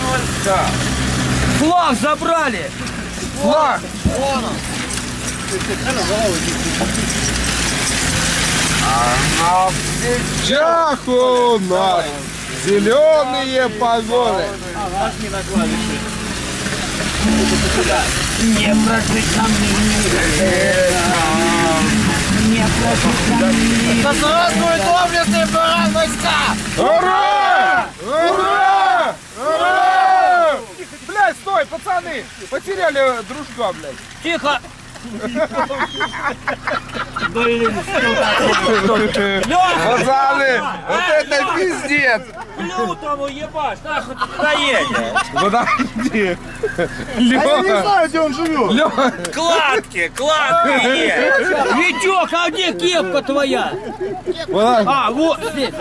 Архангельска. Флаг забрали! Флаг. А на плечах у нас зеленые погоны. Не прожить нам не прожить нам Да здравствует доблестный баран войска! Пацаны! Потеряли дружка, блядь. Тихо! Пацаны, вот это пиздец! Лютому ебашь, нахуй ты туда едешь? Подожди. А я не Лёха, знаю, где он живет. Лёха, Кладки, кладки есть! Витек, а где кепка твоя? А, вот здесь.